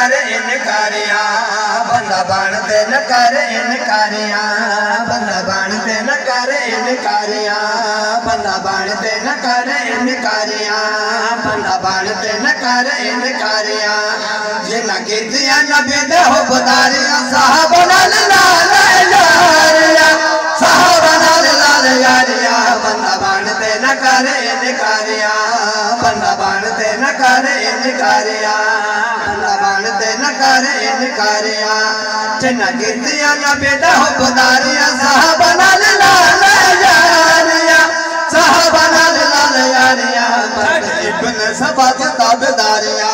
کر انکاریاں بندہ بانتے نہ کر انکاریاں بندہ بانتے نہ کر انکاریاں بندہ بانتے نہ کر انکاریاں بندہ بانتے نہ کر انکاریاں جنہ کیتیاں نبی دے ہو بداریاں صحابہ نال لال بانتے نہ کر بانتے نہ کر انکاریاں بندہ بانتے نہ کر انکاریاں جنہ کیتیاں نبی دے ہو بداریاں صحابہ نال لال یاریاں صحابہ نال لال یاریاں ابن سبا دی تابداریاں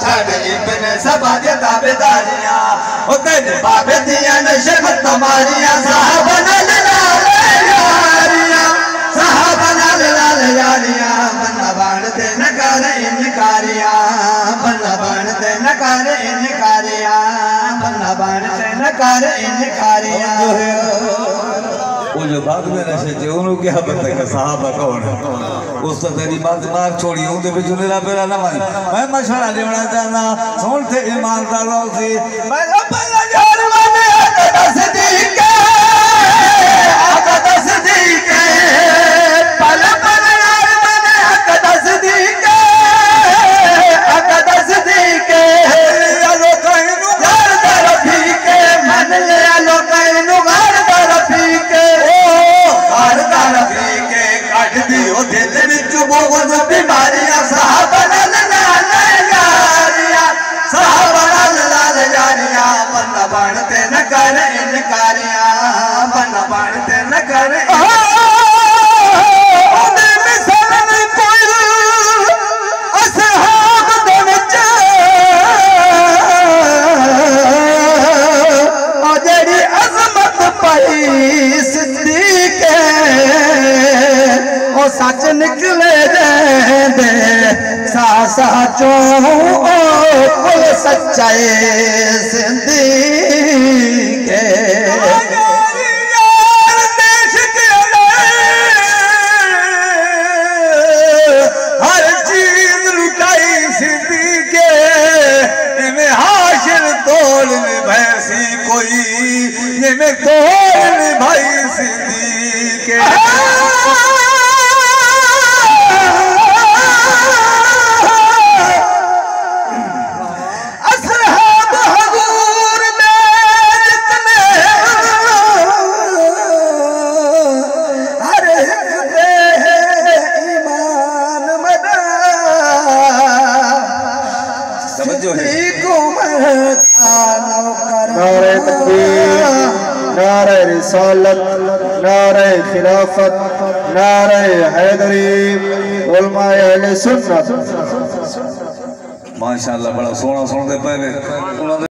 چھڑ ابن سبا دی تابداریاں او تیرے بابے دیاں نشم تماریاں بندہ بانتے نہ کر انکاریاں وہ جو بعد میں نشے تھے انہوں کیا پتہ کہ صحابہ کون ہے اس تو تیری بات مار چھوڑی ہوں دے بھی جنیرہ پیرا نہ مانی میں مشورہ دیونا چاہنا سن تھے ایمان داروں سے میں اپنا جان مانے آقا تصدیق وچ بغض بیماریاں صحابہ نال نال یاریاں صحابہ نال نال یاریاں بندہ بنتے نہ کر انکاریاں سچ نکلے دے سا سا چوں کل سچائے زندگی کے۔ ہر چیز لٹائی سدھی کے۔ سمجھو ہے۔ نعرہ تکبیر نعرہ رسالت نعرہ خلافت نعرہ حیدری علماء اہل سنت۔ ماشاءاللہ بڑا سونا سن دے پہلے